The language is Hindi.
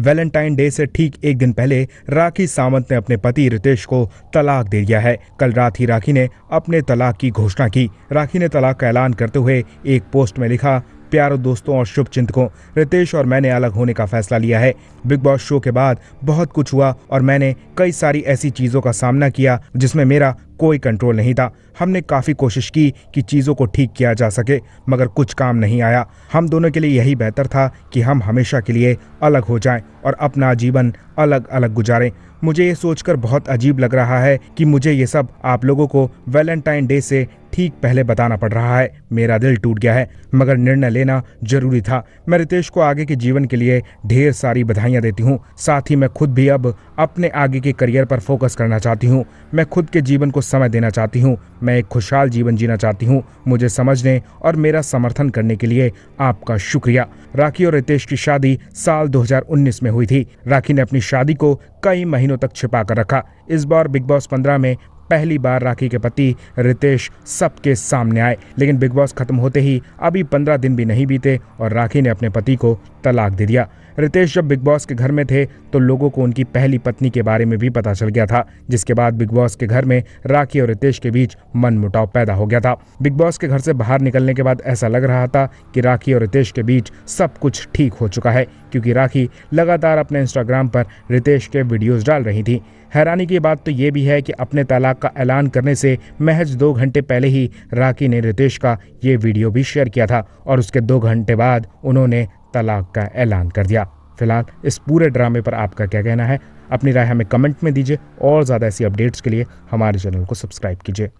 वैलेंटाइन डे से ठीक एक दिन पहले राखी सावंत ने अपने पति रितेश को तलाक दे दिया है। कल रात ही राखी ने अपने तलाक की घोषणा की। राखी ने तलाक का ऐलान करते हुए एक पोस्ट में लिखा, प्यारों दोस्तों और शुभ चिंतकों रितेश और मैंने अलग होने का फैसला लिया है। बिग बॉस शो के बाद बहुत कुछ हुआ और मैंने कई सारी ऐसी चीज़ों का सामना किया जिसमें मेरा कोई कंट्रोल नहीं था। हमने काफ़ी कोशिश की कि चीज़ों को ठीक किया जा सके, मगर कुछ काम नहीं आया। हम दोनों के लिए यही बेहतर था कि हम हमेशा के लिए अलग हो जाएँ और अपना जीवन अलग अलग गुजारें। मुझे ये सोचकर बहुत अजीब लग रहा है कि मुझे ये सब आप लोगों को वैलेंटाइन डे से ठीक पहले बताना पड़ रहा है। मेरा दिल टूट गया है, मगर निर्णय लेना ज़रूरी था। मैं रितेश को आगे के जीवन के लिए ढेर सारी बधाइयाँ देती हूँ। साथ ही मैं खुद भी अब अपने आगे के करियर पर फोकस करना चाहती हूँ। मैं खुद के जीवन को समय देना चाहती हूँ। मैं एक खुशहाल जीवन जीना चाहती हूँ। मुझे समझने और मेरा समर्थन करने के लिए आपका शुक्रिया। राखी और रितेश की शादी साल 2019 में हुई थी। राखी ने अपनी शादी को कई महीनों तक छिपा कर रखा। इस बार बिग बॉस पंद्रह में पहली बार राखी के पति रितेश सबके सामने आए। लेकिन बिग बॉस खत्म होते ही अभी पंद्रह दिन भी नहीं बीते और राखी ने अपने पति को तलाक दे दिया। रितेश जब बिग बॉस के घर में थे तो लोगों को उनकी पहली पत्नी के बारे में भी पता चल गया था, जिसके बाद बिग बॉस के घर में राखी और रितेश के बीच मन मुटाव पैदा हो गया था। बिग बॉस के घर से बाहर निकलने के बाद ऐसा लग रहा था कि राखी और रितेश के बीच सब कुछ ठीक हो चुका है, क्योंकि राखी लगातार अपने इंस्टाग्राम पर रितेश के वीडियोज़ डाल रही थी। हैरानी की बात तो ये भी है कि अपने तलाक का ऐलान करने से महज दो घंटे पहले ही राखी ने रितेश का ये वीडियो भी शेयर किया था, और उसके दो घंटे बाद उन्होंने तलाक का ऐलान कर दिया। फ़िलहाल इस पूरे ड्रामे पर आपका क्या कहना है? अपनी राय हमें कमेंट में दीजिए और ज़्यादा ऐसी अपडेट्स के लिए हमारे चैनल को सब्सक्राइब कीजिए।